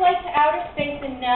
like to outer space and now.